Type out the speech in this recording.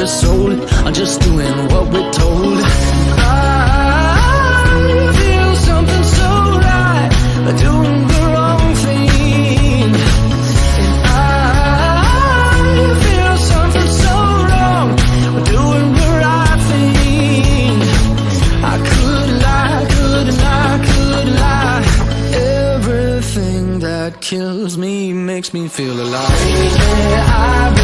world is sold. I'm just doing what we're told. I feel something so right. Doing the wrong thing. And I feel something so wrong. Doing the right thing. I could lie, could lie, could lie. Everything that kills me makes me feel alive.